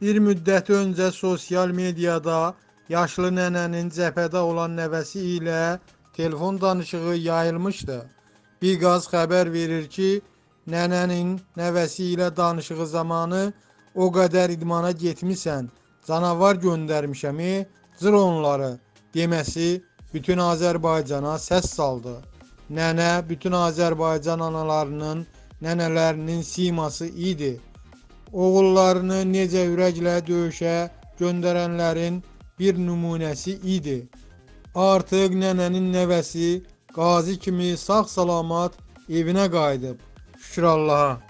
Bir müddət öncə sosial mediada yaşlı nənənin cəbhədə olan nəvəsi ilə telefon danışığı yayılmışdı. Biqaz xəbər verir ki, nənənin nəvəsi ilə danışığı zamanı o qədər idmana getmisən, canavar göndərmişəm, e, cır onları deməsi bütün Azərbaycana səs saldı. Nənə bütün Azərbaycan analarının, nənələrinin siması idi. Oğullarını necə ürəklə döyüşə göndərənlərin bir nümunəsi idi. Artıq nənənin nəvəsi qazi kimi sağ-salamat evinə qayıdıb. Şükür Allaha.